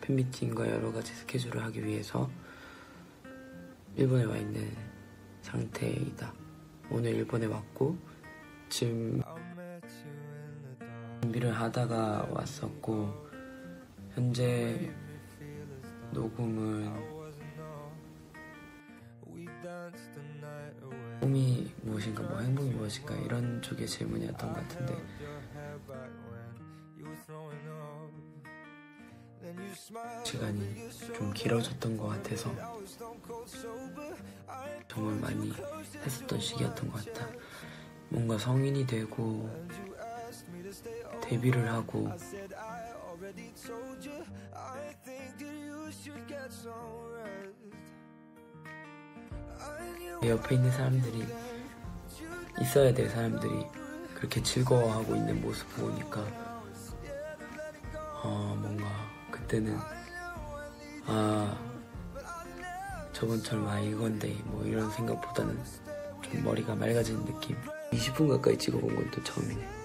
팬미팅과 여러 가지 스케줄을 하기 위해서 일본에 와 있는 상태이다. 오늘 일본에 왔고 지금 준비를 하다가 왔었고 현재 녹음은 꿈이 무엇인가 뭐 행복이 무엇인가 이런 쪽의 질문이었던 것 같은데 시간이 좀 길어졌던 것 같아서 정말 많이 했었던 시기였던 것 같다. 뭔가 성인이 되고 데뷔를 하고 내 옆에 있는 사람들이 있어야 될 사람들이 그렇게 즐거워하고 있는 모습 보니까 어 뭔가 그 때는 아 저번처럼 아 이건데 뭐 이런 생각보다는 좀 머리가 맑아지는 느낌. 20분 가까이 찍어본 건 또 처음이네